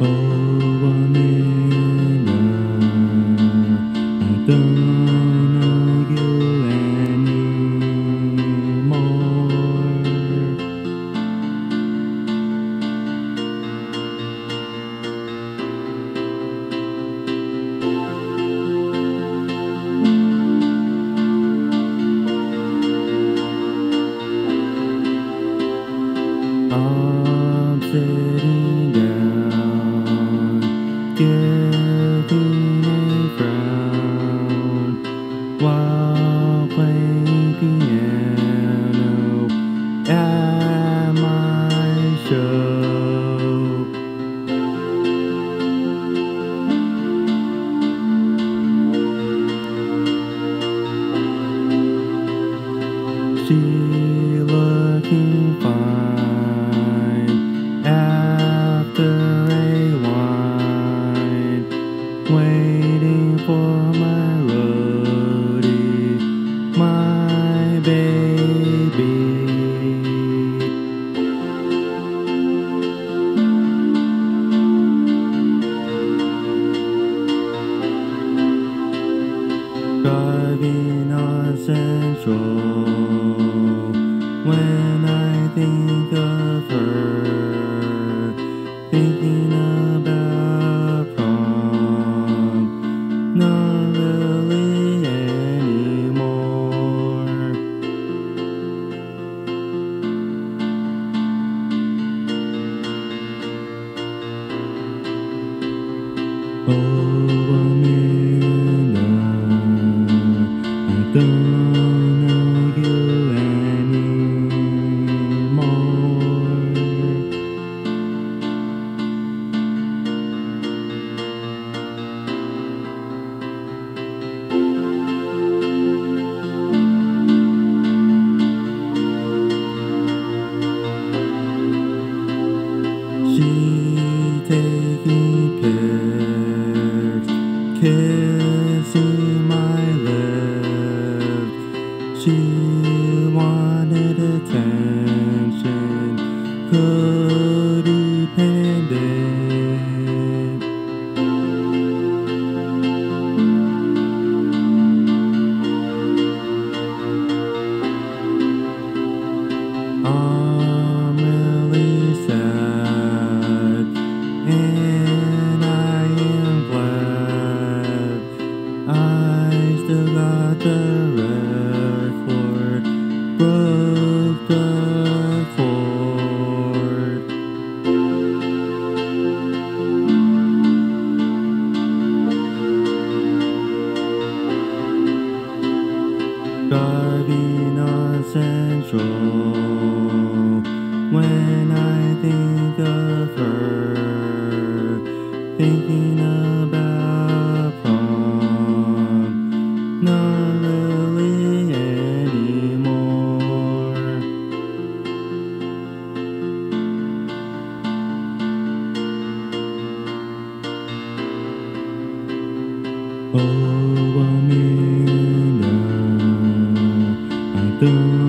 Oh. While playing piano at my show. She looking fine after a wine, Driving on Central when I think of her, thinking about prom, not really anymore. Oh, codependent. On Central when I think of her, thinking about prom, not really anymore. Oh, dum